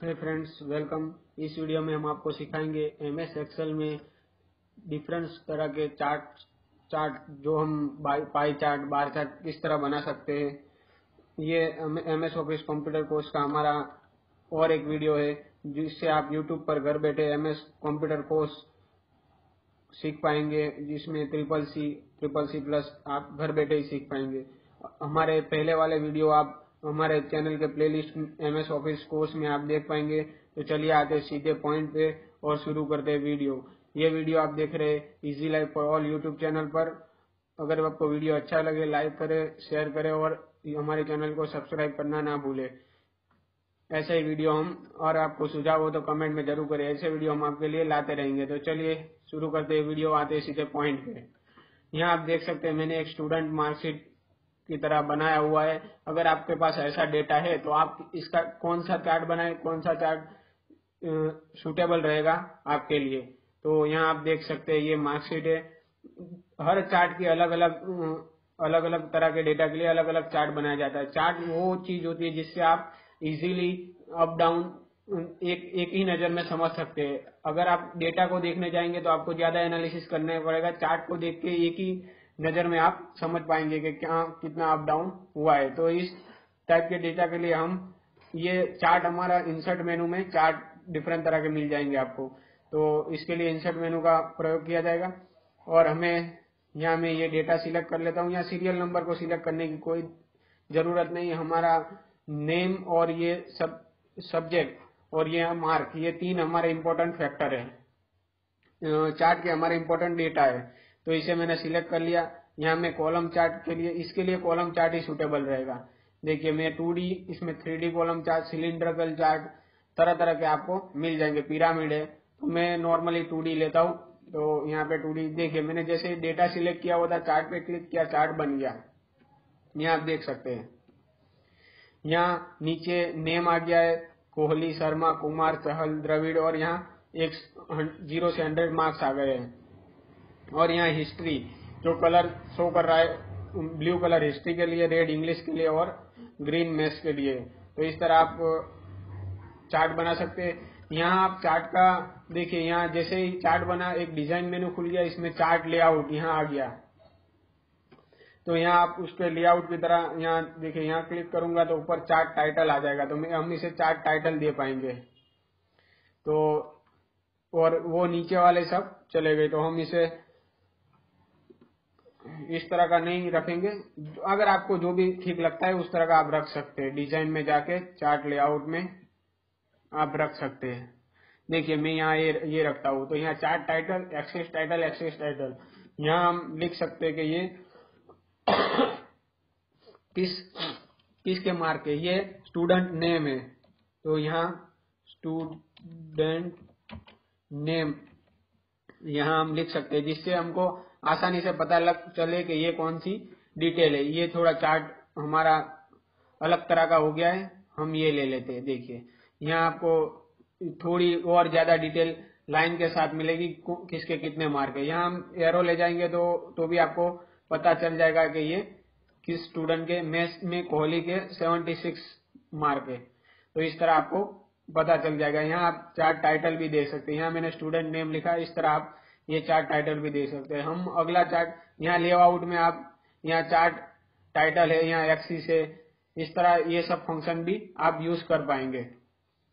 हे friends welcome इस video में हम आपको सिखाएँगे एम एस एक्सेल में डिफरेंस तरह के चार्ट चार्ट जो हम पाई चार्ट बार चार्ट किस तरह बना सकते हैं। ये M S office computer course का हमारा और एक वीडियो है, जिससे आप यूट्यूब पर घर बैठे एम एस कंप्यूटर कोर्स सीख पाएँगे, जिसमें triple C triple C plus आप घर बैठे ही सीख पाएँगे। हमारे पहले वाले वीडियो आप हमारे चैनल के playlist M S office course में आप देख पाएँगे। तो चलिए आते सीधे पॉइंट पे और शुरू करते हैं वीडियो ये वीडियो आप देख रहे हैं easy life for all YouTube channel पर। अगर आपको वीडियो अच्छा लगे लाइक करें शेयर करें और हमारे चैनल को सब्सक्राइब करना ना भूले। ऐसे ही वीडियो हम और आपको सुझाव हो तो कमेंट में ज़रूर करें। ऐसे वीडियो हम आपके लिए लाते रहेंगे। तो चलिए शुरू करते हैं वीडियो आते सीधे पॉइंट पे। यहाँ आप देख सकते हैं मैंने एक स्टूडेंट मार्कशीट की तरह बनाया हुआ है। अगर आपके पास ऐसा डेटा है तो आप इसका कौन सा चार्ट बनाए, कौन सा चार्ट सुटेबल रहेगा आपके लिए। तो यहाँ आप देख सकते हैं, ये मार्कशीट है। हर चार्ट की अलग अलग अलग अलग तरह के डेटा के लिए अलग अलग चार्ट बनाया जाता है। चार्ट वो चीज़ होती है जिससे आप इजीली अप डाउन एक एक ही नज़र में समझ सकते हैं। अगर आप डेटा को देखने जाएँगे तो आपको ज़्यादा एनालिसिस करना पड़ेगा। चार्ट को देख के एक ही नज़र में आप समझ पाएँगे कि क्या, कितना अप डाउन हुआ है। तो इस टाइप के डेटा के लिए हम ये चार्ट हमारा इंसर्ट मेनू में चार्ट डिफरेंट तरह के मिल जाएँगे आपको। तो इसके लिए इंसर्ट मेनू का प्रयोग किया जाएगा। और हमें, यहाँ मैं ये डेटा सिलेक्ट कर लेता हूँ। यहाँ सीरियल नंबर को सिलेक्ट करने की कोई ज़रूरत नहीं। हमारा नेम और ये सब सब्जेक्ट और ये मार्क ये तीन हमारे इम्पोर्टेंट फैक्टर है। चार्ट के हमारे इम्पोर्टेंट डेटा है। तो इसे मैंने सिलेक्ट कर लिया। यहाँ में कॉलम चार्ट के लिए, इसके लिए कॉलम चार्ट ही सुटेबल रहेगा। देखिए, मैं टू इसमें three column chart cylindrical chart तरह तरह के आपको मिल जाएँगे। पिरामिड है तो मैं नॉर्मली टू लेता हूँ। तो यहाँ पे टू देखिए, मैंने जैसे डेटा सिलेक्ट किया हुआ था चार्ट पे क्लिक किया चार्ट बन गया। यहाँ आप देख सकते हैं। यहाँ नीचे नेम आ गया है, कोहली, शर्मा, कुमार, चहल, द्रविड़, और यहाँ एक ज़ीरो से हंड्रेड मार्क्स आ गए हैं। और यहाँ हिस्ट्री जो कलर शो कर रहा है ब्लू कलर हिस्ट्री के लिए रेड इंग्लिश के लिए और ग्रीन मैथ्स के लिए। तो इस तरह आप चार्ट बना सकते हैं। यहाँ आप चार्ट का, देखिए, यहाँ जैसे ही चार्ट बना, एक डिज़ाइन मेनू खुल गया, इसमें चार्ट लेआउट यहाँ आ गया। तो यहाँ आप उसके लेआउट की तरह, यहाँ देखिए, यहाँ क्लिक करूँगा तो ऊपर चार्ट टाइटल आ जाएगा। तो हम इसे चार्ट टाइटल दे पाएँगे। तो और वो नीचे वाले सब चले गए। तो हम इसे इस तरह का नहीं रखेंगे। अगर आपको जो भी ठीक लगता है, उस तरह का आप रख सकते हैं। डिज़ाइन में जाके, चार्ट लेआउट में आप रख सकते हैं। देखिए, मैं यहाँ ये ये रखता हूँ। तो यहाँ chart title, axis title axis title. यहाँ हम लिख सकते हैं कि ये किस, किसके मार्क है? ये स्टूडेंट नेम है। तो यहाँ स्टूडेंट नेम यहाँ हम लिख सकते हैं, जिससे हमको आसानी से पता लग चले कि ये कौन सी डिटेल है। ये थोड़ा चार्ट हमारा अलग तरह का हो गया है। हम ये ले लेते हैं। देखिए, यहाँ आपको थोड़ी और ज़्यादा डिटेल लाइन के साथ मिलेगी किसके कितने मार्क है। यहाँ हम एरो ले जाएँगे तो तो भी आपको पता चल जाएगा कि ये किस स्टूडेंट के मैथ्स में कोहली के 76 मार्क है। तो इस तरह आपको पता चल जाएगा। यहाँ आप चार्ट टाइटल भी दे सकते हैं। यहाँ मैंने स्टूडेंट नेम लिखा। इस तरह आप ये चार्ट टाइटल भी दे सकते हैं। हम अगला चार्ट यहाँ लेआउट में आप, यहाँ चार्ट टाइटल है, यहाँ एक्सिस है, इस तरह ये सब फ़ंक्शन भी आप यूज़ कर पाएँगे।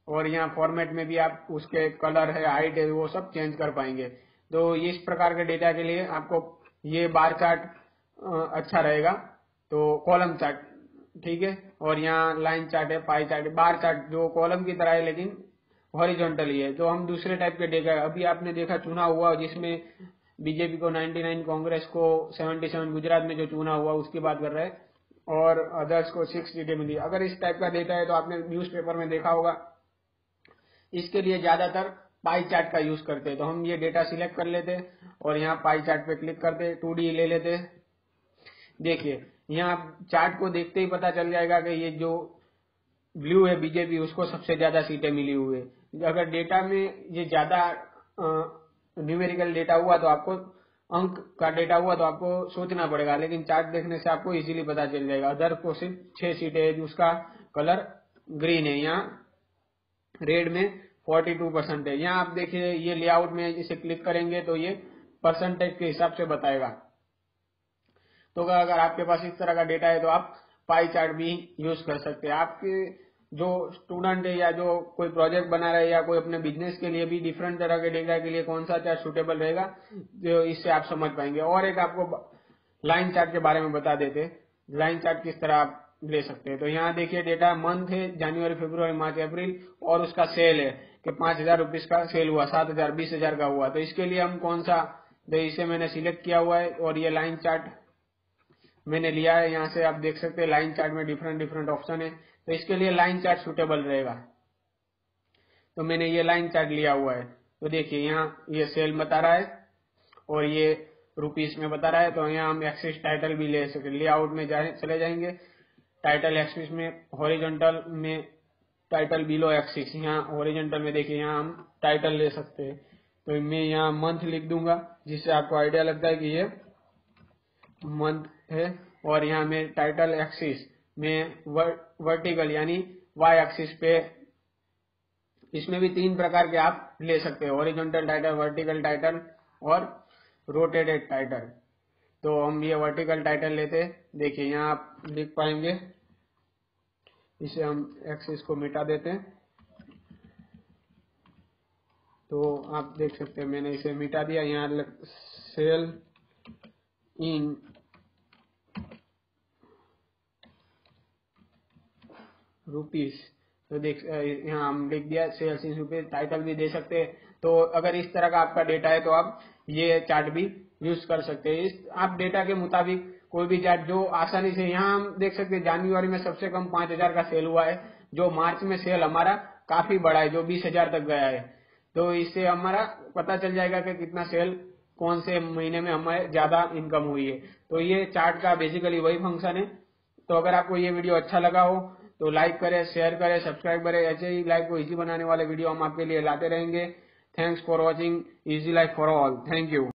और यहाँ फॉर्मेट में भी आप, उसके कलर है हाइट है, वो सब चेंज कर पाएँगे। तो इस प्रकार के डेटा के लिए आपको ये बार चार्ट अच्छा रहेगा। तो कॉलम चार्ट ठीक है? और यहाँ लाइन चार्ट है पाई चार्ट बार चार्ट जो कॉलम की तरह है, लेकिन हॉरिजॉन्टली है तो हम दूसरे टाइप के देखा अभी आपने देखा चुना हुआ जिसमें बीजेपी को 99 कांग्रेस को 77 गुजरात में जो चुना हुआ, उसकी बात कर रहे हैं। और अदर्स को सिक्स सीटें मिली। अगर इस टाइप का डेटा है तो आपने न्यूज़पेपर में देखा होगा। इसके लिए ज़्यादातर पाई चार्ट का यूज़ करते हैं। तो हम ये डेटा सिलेक्ट कर लेते और यहाँ पाई चार्ट पे क्लिक करते टू डी ले लेते देखिए, यहाँ चार्ट को देखते ही पता चल जाएगा कि ये जो ब्लू है बीजेपी उसको सबसे ज़्यादा सीटें मिली हुई है। अगर डेटा में ये ज़्यादा न्यूमेरिकल डेटा हुआ तो आपको, अंक का डेटा हुआ तो आपको सोचना पड़ेगा, लेकिन चार्ट देखने से आपको इजीली पता चल जाएगा। अदर को सिर्फ़ छह सीटें है, उसका कलर ग्रीन है, यहाँ रेड में 42 परसेंट है। यहाँ आप देखिए, ये लेआउट में इसे क्लिक करेंगे तो ये परसेंटेज के हिसाब से बताएगा। तो अगर आपके पास इस तरह का डेटा है तो आप पाई चार्ट भी यूज़ कर सकते हैं। आपके जो स्टूडेंट है या जो कोई प्रोजेक्ट बना रहे या कोई अपने बिज़नेस के लिए भी डिफरेंट तरह के डेटा के लिए कौन सा चार्ट सुटेबल रहेगा जो इससे आप समझ पाएँगे। और एक आपको लाइन चार्ट के बारे में बता देते लाइन चार्ट किस तरह आप ले सकते हैं। तो यहाँ देखिए डेटा मंथ है जनवरी फरवरी मार्च अप्रैल और उसका सेल है कि पाँच हज़ार रुपीज़ का सेल हुआ, सात हज़ार, बीस हज़ार का हुआ। तो इसके लिए हम कौन सा तो इसे मैंने सिलेक्ट किया हुआ है और ये लाइन चार्ट मैंने लिया है। यहाँ से आप देख सकते हैं लाइन चार्ट में डिफरेंट डिफरेंट ऑप्शन है। तो इसके लिए लाइन चार्ट सुटेबल रहेगा। तो मैंने ये लाइन चार्ट लिया हुआ है। तो देखिए यहाँ ये सेल बता रहा है और ये रुपीस में बता रहा है। तो यहाँ हम एक्सिस टाइटल भी ले सकते लेआउट में जा, चले जाएँगे। टाइटल एक्सिस में हॉरिजॉन्टल में टाइटल बिलो एक्सिस यहाँ हॉरिजॉन्टल में देखिए यहाँ हम टाइटल ले सकते हैं। तो मैं यहाँ मंथ लिख दूँगा जिससे आपको आइडिया लगता है कि ये मंथ है। और यहाँ में टाइटल एक्सिस में वर्टिकल यानी वाई एक्सिस पे। इसमें भी तीन प्रकार के आप ले सकते हैं ओरिजेंटल टाइटल वर्टिकल टाइटल और रोटेटेड टाइटल तो हम ये वर्टिकल टाइटल लेते, देखिए यहाँ आप लिख पाएँगे। इसे हम एक्सिस को मिटा देते हैं। तो आप देख सकते हैं, मैंने इसे मिटा दिया, यहाँ सेल इन रुपीस तो देख यहाँ हम लिख दिया सेल्स इन रुपीज़ टाइटल भी दे सकते हैं। तो अगर इस तरह का आपका डेटा है तो आप ये चार्ट भी यूज़ कर सकते हैं। इस, आप डेटा के मुताबिक कोई भी चार्ट जो आसानी से, यहाँ हम देख सकते हैं जनवरी में सबसे कम पाँच हज़ार का सेल हुआ है, जो मार्च में सेल हमारा काफ़ी बड़ा है, जो बीस हज़ार तक गया है। तो इससे हमारा पता चल जाएगा कि कितना सेल कौन से महीने में हमारे ज़्यादा इनकम हुई है। तो ये चार्ट का बेसिकली वही फ़ंक्शन है। तो अगर आपको ये वीडियो अच्छा लगा हो तो लाइक करें शेयर करें सब्सक्राइब करें। ऐसे ही लाइफ को इजी बनाने वाले वीडियो हम आपके लिए लाते रहेंगे। Thanks for watching easy life for all thank you